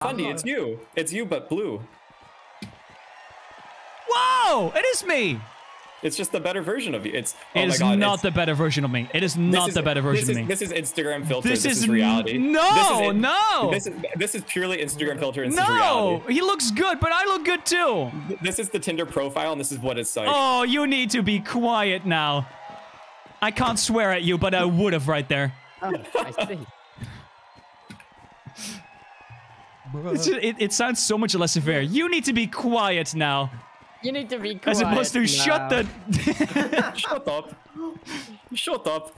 Fundy, it's you. It's you, but blue. Whoa! It is me! It's just the better version of you. It's oh It my is god. not it's- the better version of me. It is this not is- the better version this of me. This is Instagram filter. This This, is is reality. no, This is in- no. This is this is purely Instagram filter. And this is no! reality. He looks good, but I look good too. This is the Tinder profile, and this is what it's like. Oh, you need to be quiet now. I can't swear at you, but I would have right there. Oh, I see. It's ju- it, it sounds so much less severe. You need to be quiet now. You need to be quiet. As opposed to shut the. Shut up. Shut up.